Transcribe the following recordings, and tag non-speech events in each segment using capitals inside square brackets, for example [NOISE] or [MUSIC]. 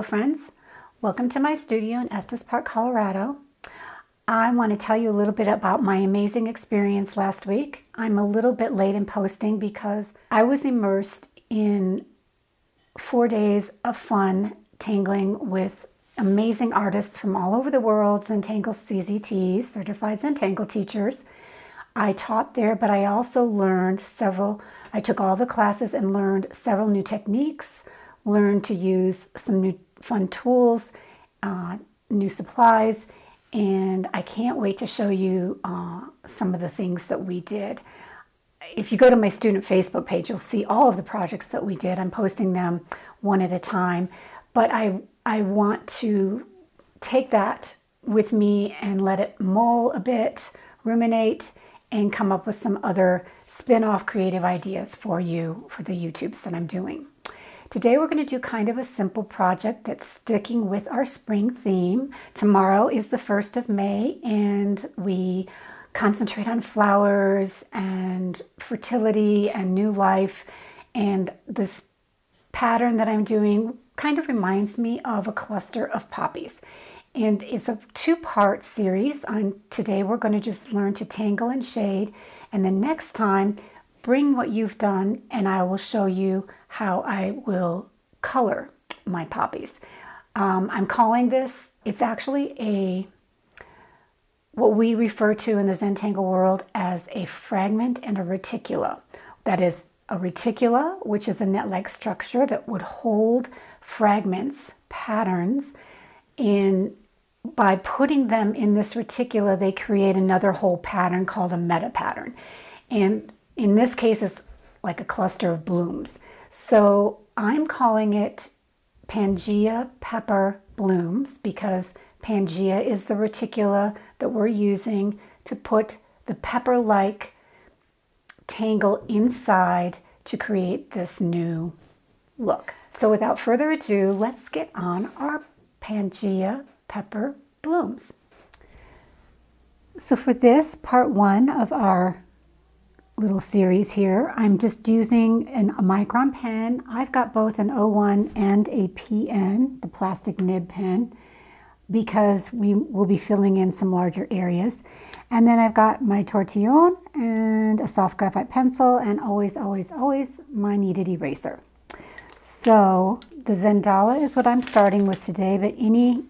Friends. Welcome to my studio in Estes Park, Colorado. I want to tell you a little bit about my amazing experience last week. I'm a little bit late in posting because I was immersed in four days of fun tangling with amazing artists from all over the world, Zentangle CZTs, Certified Zentangle teachers. I taught there, but I also learned several, I took all the classes and learned several new techniques, learned to use some new fun tools, uh, new supplies, and I can't wait to show you uh, some of the things that we did. If you go to my student Facebook page, you'll see all of the projects that we did. I'm posting them one at a time, but I, I want to take that with me and let it mull a bit, ruminate, and come up with some other spin-off creative ideas for you for the YouTubes that I'm doing. Today we're going to do kind of a simple project that's sticking with our spring theme. Tomorrow is the 1st of May and we concentrate on flowers and fertility and new life. And this pattern that I'm doing kind of reminds me of a cluster of poppies. And it's a two-part series. On today we're going to just learn to tangle and shade. And the next time, bring what you've done and I will show you how I will color my poppies. Um, I'm calling this, it's actually a, what we refer to in the Zentangle world as a fragment and a reticula. That is a reticula, which is a net-like structure that would hold fragments, patterns, in by putting them in this reticula, they create another whole pattern called a meta pattern. And in this case, it's like a cluster of blooms. So I'm calling it Pangea pepper blooms because Pangea is the reticula that we're using to put the pepper-like tangle inside to create this new look. So without further ado, let's get on our Pangea pepper blooms. So for this part one of our little series here. I'm just using an, a micron pen. I've got both an 01 and a PN, the plastic nib pen, because we will be filling in some larger areas. And then I've got my tortillon and a soft graphite pencil and always, always, always my kneaded eraser. So the Zendala is what I'm starting with today, but any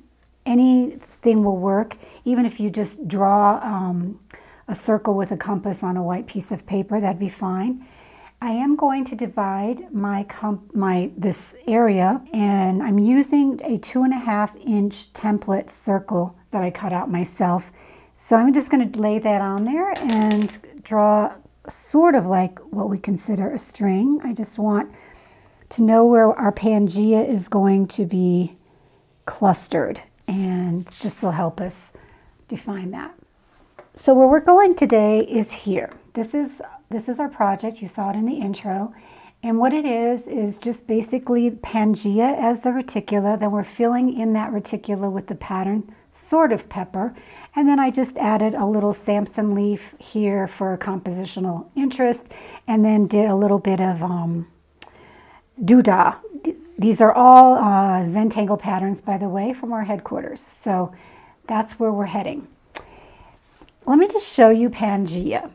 anything will work, even if you just draw um, a circle with a compass on a white piece of paper, that'd be fine. I am going to divide my, my this area and I'm using a two and a half inch template circle that I cut out myself. So I'm just going to lay that on there and draw sort of like what we consider a string. I just want to know where our Pangea is going to be clustered and this will help us define that. So where we're going today is here. This is, this is our project. You saw it in the intro. And what it is, is just basically Pangea as the reticula. Then we're filling in that reticula with the pattern, sort of pepper. And then I just added a little Sampson leaf here for compositional interest. And then did a little bit of um, doodah. These are all uh, Zentangle patterns, by the way, from our headquarters. So that's where we're heading. Let me just show you Pangea.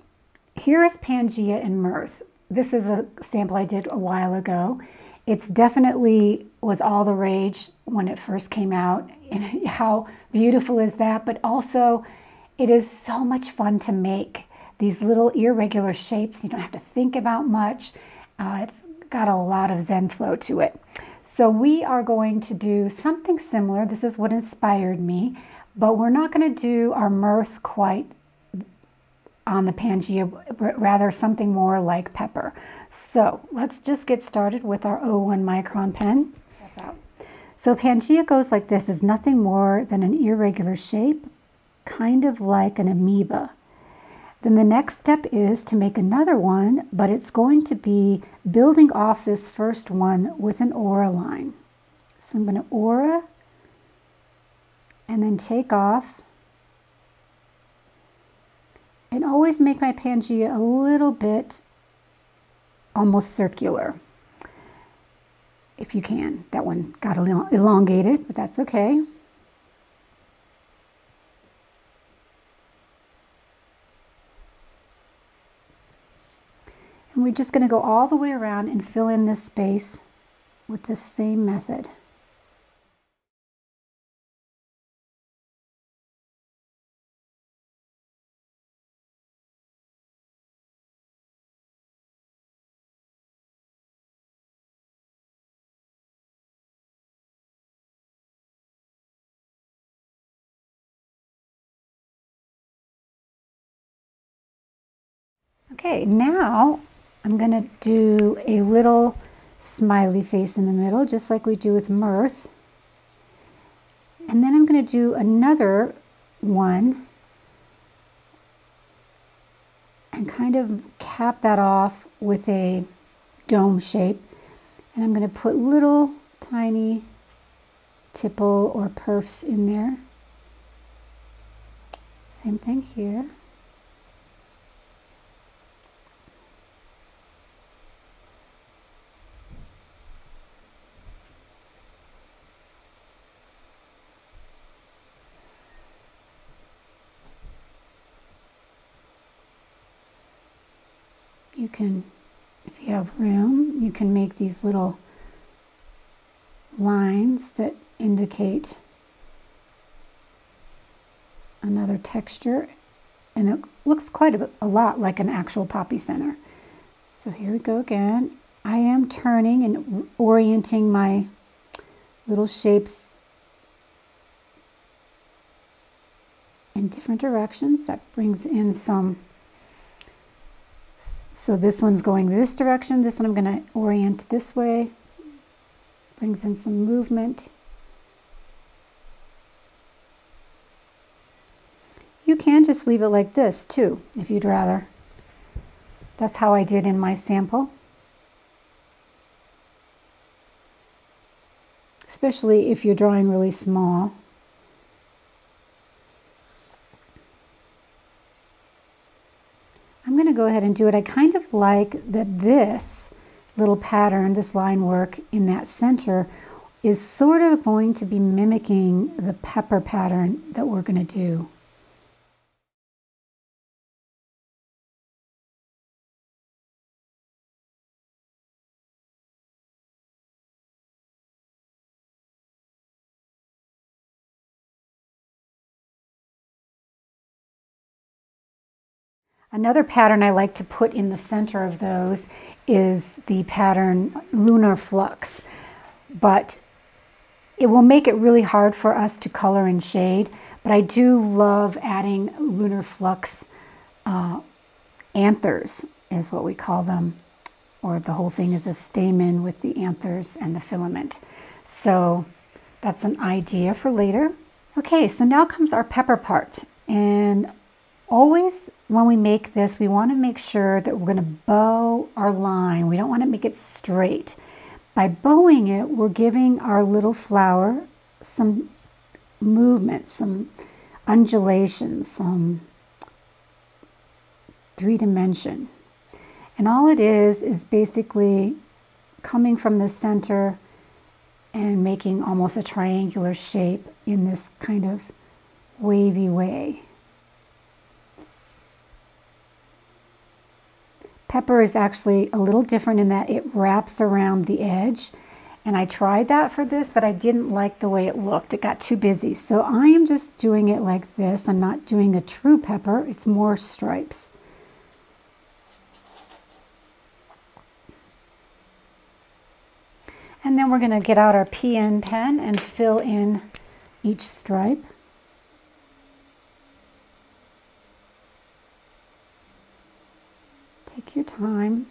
Here is Pangea in Mirth. This is a sample I did a while ago. It's definitely was all the rage when it first came out. And [LAUGHS] how beautiful is that? But also, it is so much fun to make these little irregular shapes. You don't have to think about much. Uh, it's got a lot of Zen flow to it. So we are going to do something similar. This is what inspired me, but we're not going to do our mirth quite on the Pangea, rather something more like pepper. So let's just get started with our 01 micron pen. So Pangea goes like this, is nothing more than an irregular shape, kind of like an amoeba. Then the next step is to make another one, but it's going to be building off this first one with an aura line. So I'm going to aura and then take off and always make my Pangea a little bit almost circular. if you can. That one got a little elongated, but that's okay. And we're just going to go all the way around and fill in this space with the same method. Okay, now I'm going to do a little smiley face in the middle, just like we do with mirth. And then I'm going to do another one and kind of cap that off with a dome shape. And I'm going to put little tiny tipple or perfs in there. Same thing here. You can, if you have room, you can make these little lines that indicate another texture and it looks quite a, a lot like an actual poppy center. So here we go again. I am turning and orienting my little shapes in different directions. That brings in some so this one's going this direction. This one I'm going to orient this way. Brings in some movement. You can just leave it like this too, if you'd rather. That's how I did in my sample. Especially if you're drawing really small. going to go ahead and do it. I kind of like that this little pattern, this line work in that center is sort of going to be mimicking the pepper pattern that we're going to do. Another pattern I like to put in the center of those is the pattern Lunar Flux, but it will make it really hard for us to color and shade, but I do love adding Lunar Flux uh, anthers is what we call them, or the whole thing is a stamen with the anthers and the filament. So that's an idea for later. Okay, so now comes our pepper part. And always when we make this, we want to make sure that we're going to bow our line. We don't want to make it straight. By bowing it, we're giving our little flower some movement, some undulation, some three dimension. And all it is, is basically coming from the center and making almost a triangular shape in this kind of wavy way. Pepper is actually a little different in that it wraps around the edge. And I tried that for this, but I didn't like the way it looked. It got too busy. So I am just doing it like this. I'm not doing a true pepper. It's more stripes. And then we're going to get out our PN pen and fill in each stripe. Take your time,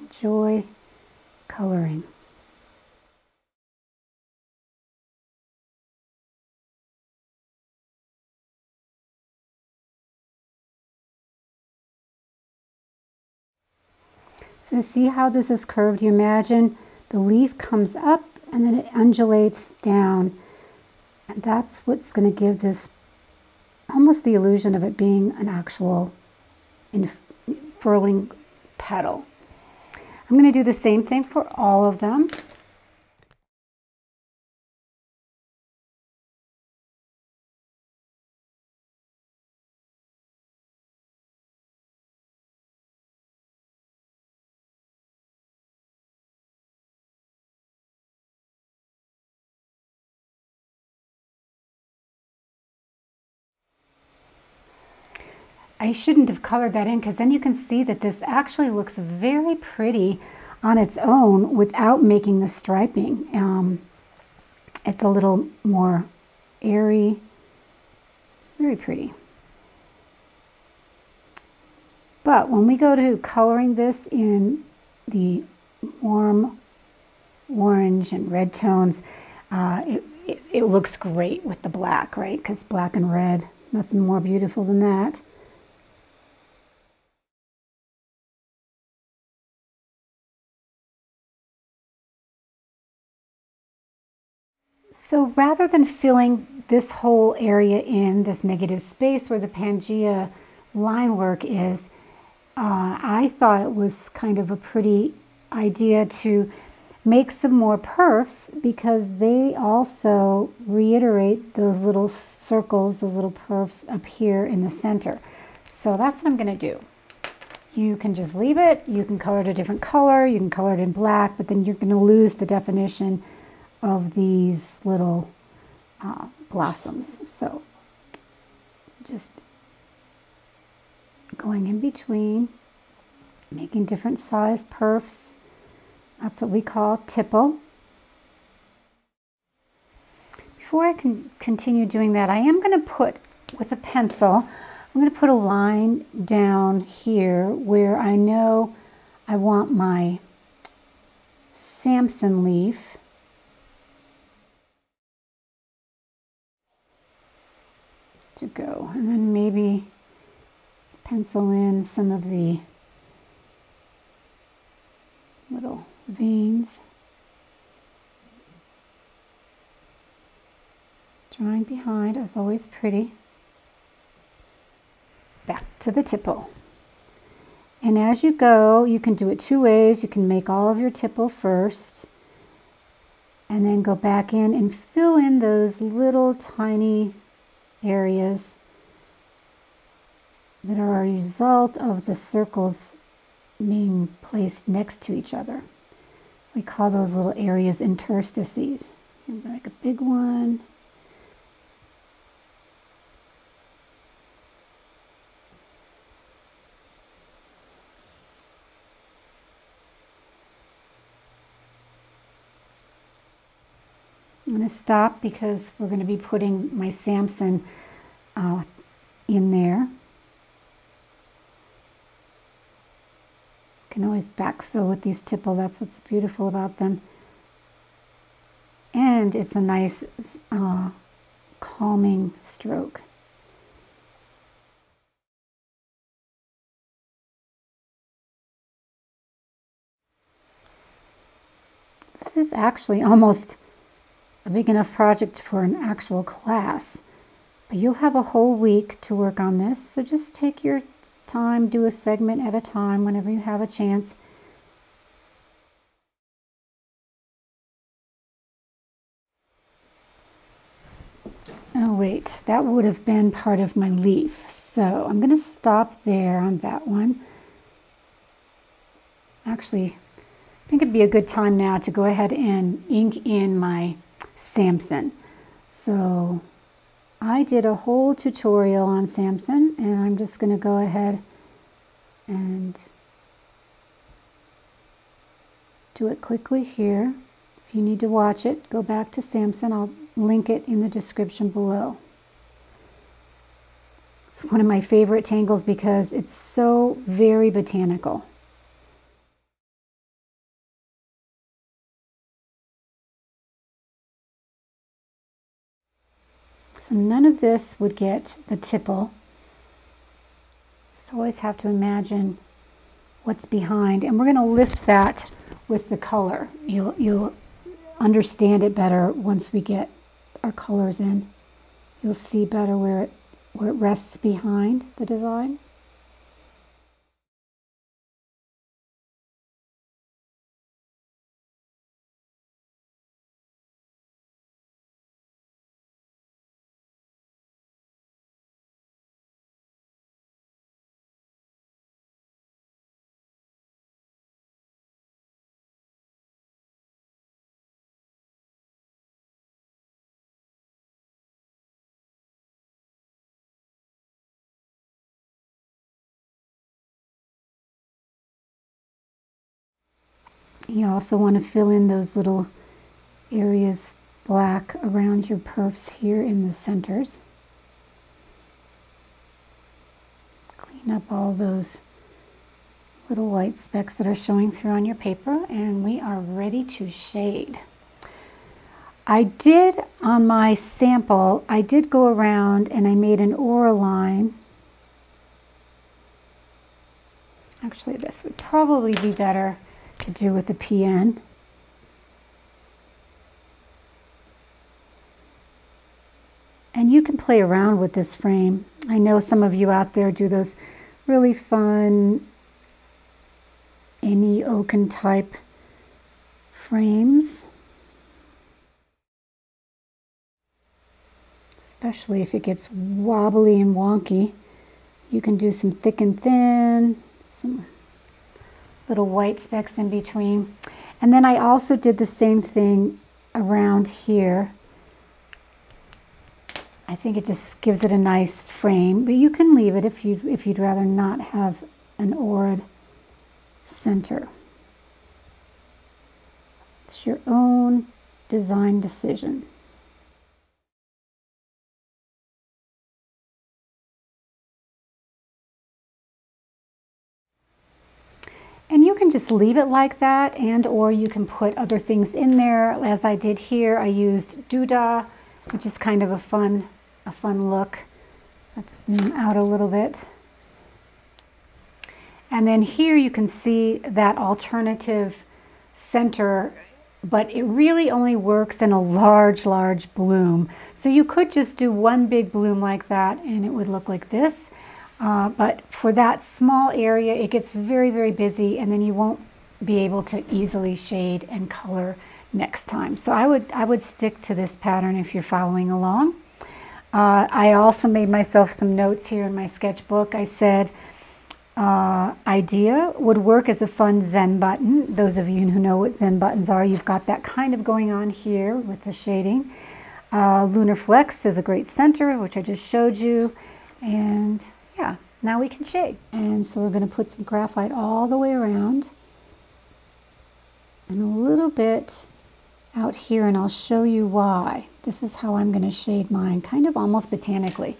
enjoy coloring. So see how this is curved? You imagine the leaf comes up and then it undulates down. And that's what's going to give this almost the illusion of it being an actual furling petal. I'm going to do the same thing for all of them. I shouldn't have colored that in because then you can see that this actually looks very pretty on its own without making the striping. Um, it's a little more airy, very pretty. But when we go to coloring this in the warm orange and red tones, uh, it, it, it looks great with the black, right? Because black and red, nothing more beautiful than that. So rather than filling this whole area in, this negative space where the Pangea line work is, uh, I thought it was kind of a pretty idea to make some more perfs because they also reiterate those little circles, those little perfs up here in the center. So that's what I'm going to do. You can just leave it. You can color it a different color. You can color it in black, but then you're going to lose the definition of these little uh, blossoms. So just going in between, making different size perfs. That's what we call tipple. Before I can continue doing that, I am going to put, with a pencil, I'm going to put a line down here where I know I want my Sampson leaf to go. And then maybe pencil in some of the little veins. Drawing behind is always pretty. Back to the tipple. And as you go, you can do it two ways. You can make all of your tipple first and then go back in and fill in those little tiny areas that are a result of the circles being placed next to each other. We call those little areas interstices. I'm going to make a big one. I'm going to stop because we're going to be putting my Sampson uh, in there. can always backfill with these tipple. That's what's beautiful about them. And it's a nice uh, calming stroke. This is actually [LAUGHS] almost a big enough project for an actual class. But you'll have a whole week to work on this, so just take your time, do a segment at a time whenever you have a chance. Oh wait, that would have been part of my leaf. So I'm going to stop there on that one. Actually, I think it'd be a good time now to go ahead and ink in my Sampson. So I did a whole tutorial on Sampson and I'm just going to go ahead and do it quickly here. If you need to watch it, go back to Sampson. I'll link it in the description below. It's one of my favorite tangles because it's so very botanical. So none of this would get the tipple. Just always have to imagine what's behind. And we're going to lift that with the color. You'll, you'll understand it better once we get our colors in. You'll see better where it, where it rests behind the design. You also want to fill in those little areas black around your perfs here in the centers. Clean up all those little white specks that are showing through on your paper and we are ready to shade. I did on my sample, I did go around and I made an aura line. Actually, this would probably be better to do with the PN. And you can play around with this frame. I know some of you out there do those really fun any oaken type frames. Especially if it gets wobbly and wonky. You can do some thick and thin, some little white specks in between. And then I also did the same thing around here. I think it just gives it a nice frame, but you can leave it if you if you'd rather not have an aurid center. It's your own design decision. Can just leave it like that and or you can put other things in there. As I did here, I used Doodah, which is kind of a fun, a fun look. Let's zoom out a little bit. And then here you can see that alternative center, but it really only works in a large, large bloom. So you could just do one big bloom like that and it would look like this. Uh, but for that small area, it gets very, very busy and then you won't be able to easily shade and color next time. So I would, I would stick to this pattern if you're following along. Uh, I also made myself some notes here in my sketchbook. I said, uh, idea would work as a fun Zen button. Those of you who know what Zen buttons are, you've got that kind of going on here with the shading. Uh, Lunar Flux is a great center, which I just showed you. And yeah, now we can shade. And so we're going to put some graphite all the way around. And a little bit out here, and I'll show you why. This is how I'm going to shade mine, kind of almost botanically.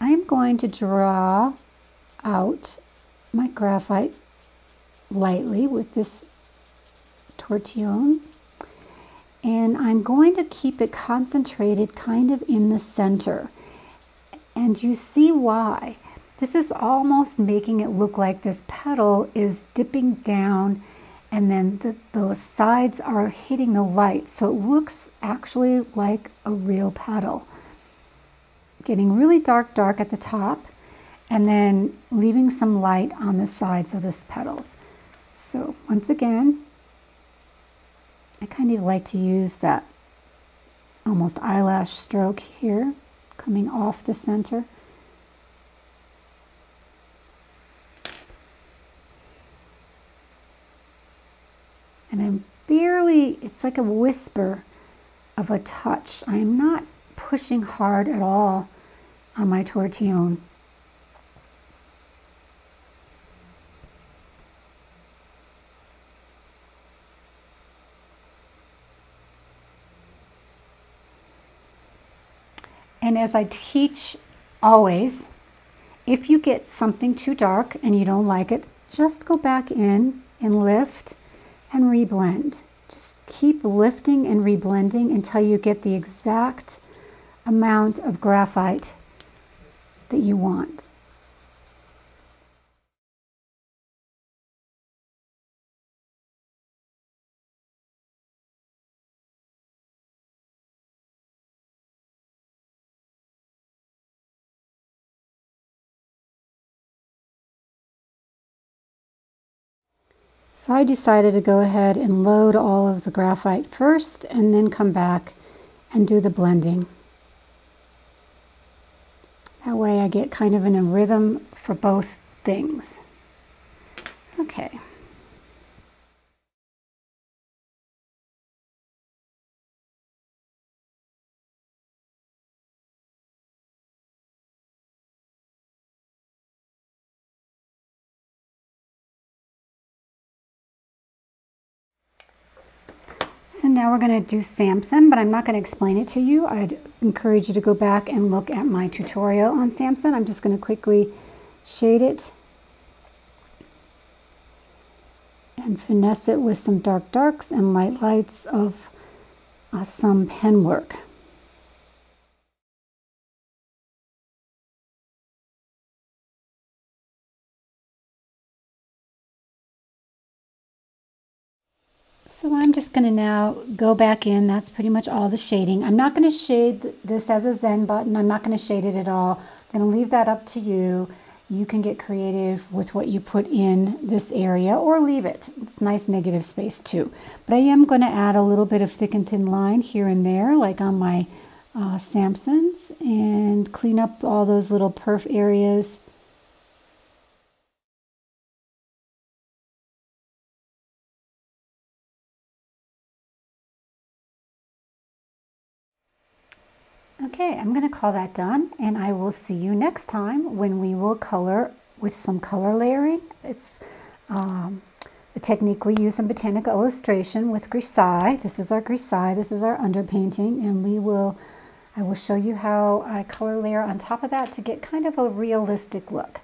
I'm going to draw out my graphite lightly with this tortillon and I'm going to keep it concentrated kind of in the center and you see why this is almost making it look like this petal is dipping down and then the, the sides are hitting the light so it looks actually like a real petal getting really dark dark at the top and then leaving some light on the sides of this petals. So once again, I kind of like to use that almost eyelash stroke here, coming off the center. And I'm barely, it's like a whisper of a touch. I am not pushing hard at all on my tortillon. And as I teach always, if you get something too dark and you don't like it, just go back in and lift and reblend. Just keep lifting and reblending until you get the exact amount of graphite that you want. So I decided to go ahead and load all of the graphite first and then come back and do the blending. That way I get kind of in a rhythm for both things. Okay. So now we're going to do Sampson, but I'm not going to explain it to you. I'd encourage you to go back and look at my tutorial on Sampson. I'm just going to quickly shade it and finesse it with some dark darks and light lights of uh, some pen work. So I'm just going to now go back in. That's pretty much all the shading. I'm not going to shade this as a Zen button. I'm not going to shade it at all. I'm going to leave that up to you. You can get creative with what you put in this area or leave it. It's nice negative space too. But I am going to add a little bit of thick and thin line here and there, like on my uh, Sampsons, and clean up all those little perf areas Okay, I'm going to call that done and I will see you next time when we will color with some color layering. It's um, a technique we use in Botanica Illustration with grisaille. This is our grisaille, this is our underpainting and we will, I will show you how I color layer on top of that to get kind of a realistic look.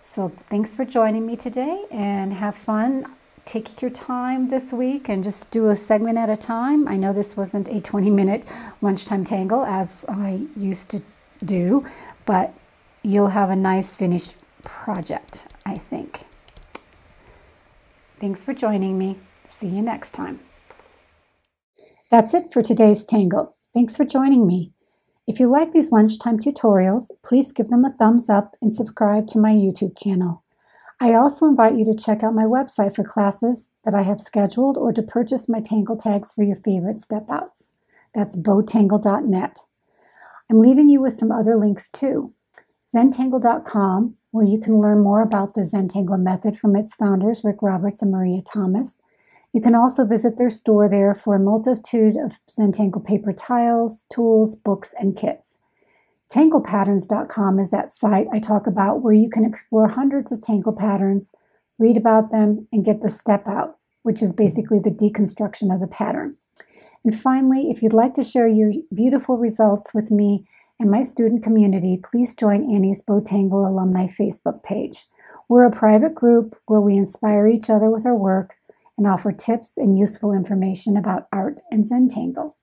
So thanks for joining me today and have fun take your time this week and just do a segment at a time. I know this wasn't a 20 minute lunchtime tangle as I used to do, but you'll have a nice finished project, I think. Thanks for joining me. See you next time. That's it for today's tangle. Thanks for joining me. If you like these lunchtime tutorials, please give them a thumbs up and subscribe to my YouTube channel. I also invite you to check out my website for classes that I have scheduled or to purchase my Tangle tags for your favorite step outs. That's Botangle.net. I'm leaving you with some other links too. Zentangle.com, where you can learn more about the Zentangle method from its founders, Rick Roberts and Maria Thomas. You can also visit their store there for a multitude of Zentangle paper tiles, tools, books, and kits. TanglePatterns.com is that site I talk about where you can explore hundreds of tangle patterns, read about them, and get the step out, which is basically the deconstruction of the pattern. And finally, if you'd like to share your beautiful results with me and my student community, please join Annie's Botangle Alumni Facebook page. We're a private group where we inspire each other with our work and offer tips and useful information about art and Zentangle.